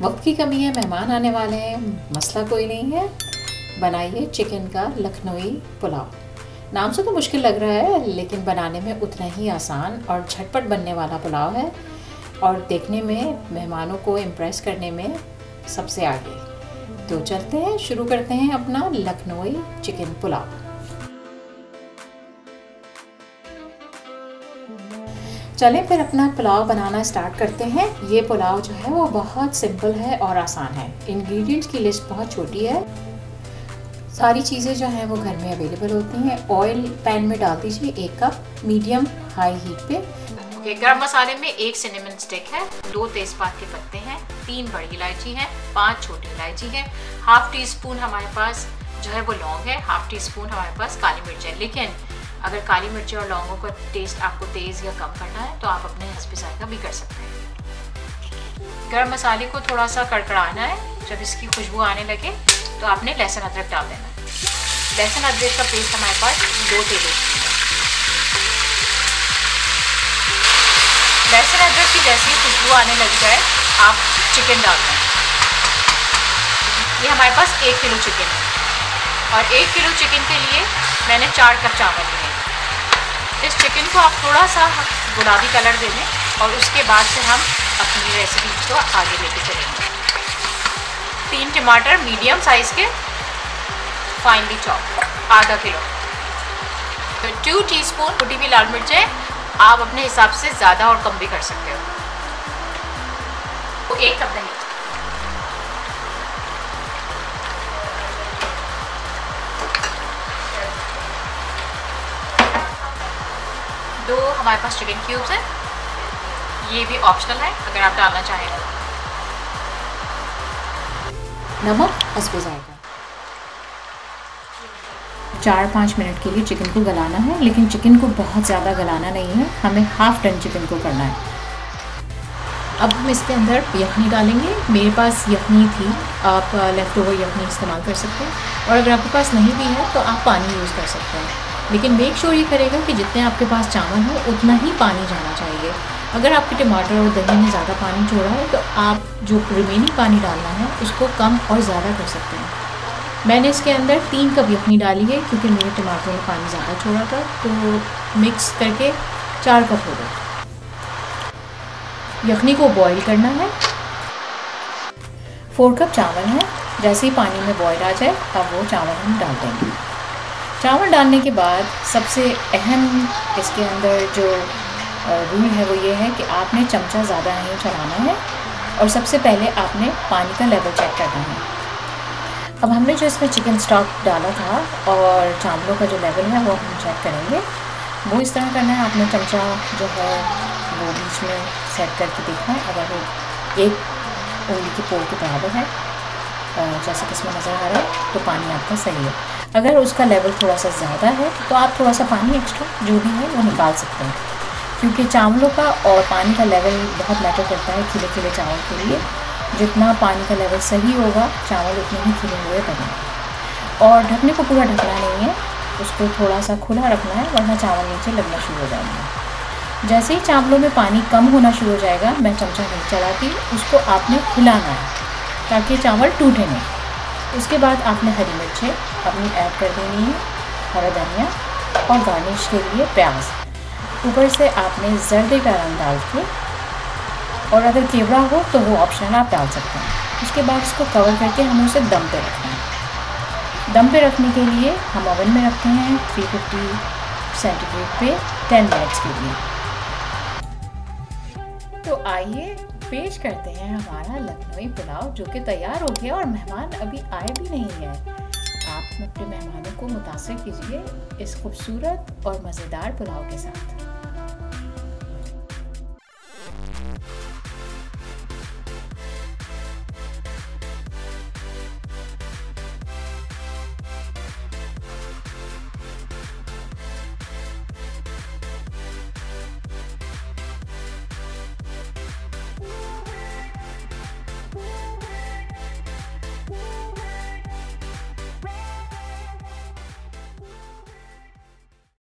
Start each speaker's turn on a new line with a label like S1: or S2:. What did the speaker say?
S1: वक्त की कमी है, मेहमान आने वाले हैं, मसला कोई नहीं है। बनाइए चिकन का लखनऊई पुलाव। नाम से तो मुश्किल लग रहा है, लेकिन बनाने में उतना ही आसान और झटपट बनने वाला पुलाव है और देखने में, मेहमानों को इम्प्रेस करने में सबसे आगे। तो चलते हैं, शुरू करते हैं अपना लखनऊई चिकन पुलाव। चलें फिर अपना पुलाव बनाना स्टार्ट करते हैं। ये पुलाव जो है वो बहुत सिंपल है और आसान है। इंग्रेडिएंट्स की लिस्ट बहुत छोटी है। सारी चीज़ें जो हैं वो घर में अवेलेबल होती हैं। ऑयल पैन में डाल दीजिए एक कप मीडियम हाई हीट पे। ओके गरम मसाले में एक सिनेमन स्टिक है, दो तेज़पात के पत्ते हैं, तीन बड़ी इलायची है, पाँच छोटी इलायची है। हाफ़ टी स्पून हमारे पास जो है वो लौंग है हाफ़ टी स्पून हमारे पास काली मिर्च है। लेकिन अगर काली मिर्ची और लौंगों का टेस्ट आपको तेज़ या कम करना है तो आप अपने हंसपी का भी कर सकते हैं। गर्म मसाले को थोड़ा सा कड़कड़ाना है, जब इसकी खुशबू आने लगे तो आपने लहसुन अदरक डाल देना है। लहसुन अदरक का पेस्ट हमारे पास दो टेबल है। लहसुन अदरक की जैसी खुशबू आने लग जाए, आप चिकन डाल दें। ये हमारे पास एक किलो चिकन है। और एक किलो चिकन के लिए मैंने चार कप चावल लिए। इस चिकन को आप थोड़ा सा गुलाबी कलर दे दें और उसके बाद से हम अपनी रेसिपी को आगे लेके चलेंगे। तीन टमाटर मीडियम साइज़ के फाइनली चॉप आधा किलो। तो टू टीस्पून कुटी हुई लाल मिर्चें आप अपने हिसाब से ज़्यादा और कम भी कर सकते हो। तो एक कप दही दो हमारे पास चिकन क्यूब्स हैं। ये भी ऑप्शनल है, अगर आप डालना चाहें तो। नमक हंसपे जाएगा। चार पाँच मिनट के लिए चिकन को गलाना है, लेकिन चिकन को बहुत ज़्यादा गलाना नहीं है। हमें हाफ़ टन चिकन को करना है। अब हम इसके अंदर यखनी डालेंगे। मेरे पास यखनी थी, आप लेफ़्ट ओवर यखनी इस्तेमाल कर सकते हैं। और अगर आपके पास नहीं भी है तो आप पानी यूज़ कर सकते हैं। लेकिन मेक श्योर ये करेगा कि जितने आपके पास चावल हो, उतना ही पानी जाना चाहिए। अगर आपके टमाटर और दही में ज़्यादा पानी छोड़ा है तो आप जो रिमेनिंग पानी डालना है, उसको कम और ज़्यादा कर सकते हैं। मैंने इसके अंदर तीन कप यखनी डाली है, क्योंकि मेरे टमाटरों में पानी ज़्यादा छोड़ा था तो मिक्स करके चार कप हो गए। यखनी को बॉईल करना है। फोर कप चावल है, जैसे ही पानी में बॉईल आ जाए, तब वो चावल हम डाल देंगे। चावल डालने के बाद सबसे अहम इसके अंदर जो रूल है वो ये है कि आपने चमचा ज़्यादा नहीं चलाना है और सबसे पहले आपने पानी का लेवल चेक करना है। अब हमने जो इसमें चिकन स्टॉक डाला था और चावलों का जो लेवल है वो हम चेक करेंगे। वो इस तरह करना है, आपने चमचा जो है वो बीच में सेट करके देखना है, अगर वो एक उंगली की पोल के बराबर है जैसे कि इसमें नज़र आ रहा है तो पानी आपका सही है। अगर उसका लेवल थोड़ा सा ज़्यादा है तो आप थोड़ा सा पानी एक्स्ट्रा जो भी है, वो निकाल सकते हैं। क्योंकि चावलों का और पानी का लेवल बहुत मैटर करता है खिले खिले चावल के लिए। जितना पानी का लेवल सही होगा, चावल उतने ही खिले हुए बने और ढकने को पूरा ढकना नहीं है, उसको थोड़ा सा खुला रखना है, वरना चावल नीचे लगना शुरू हो जाएँगे। जैसे ही चावलों में पानी कम होना शुरू हो जाएगा, मैं चमचा नहीं चलाती उसको आपने हिलाना है, ताकि चावल टूटे नहीं। उसके बाद आपने हरी मिर्चें अपनी ऐड कर देनी है, हरा धनिया और गार्निश के लिए प्याज। ऊपर से आपने जर्दे का रंग डाल के और अगर केवड़ा हो तो वो ऑप्शन आप डाल सकते हैं। उसके बाद इसको कवर करके हम उसे दम पे रखते हैं। दम पे रखने के लिए हम ओवन में रखते हैं 350 सेंटीग्रेड पे 10 मिनट्स के लिए। तो आइए पेश करते हैं हमारा लखनऊ पुलाव, जो कि तैयार हो गया और मेहमान अभी आए भी नहीं है। आप अपने मेहमानों को मुतासर कीजिए इस खूबसूरत और मज़ेदार पुलाव के साथ।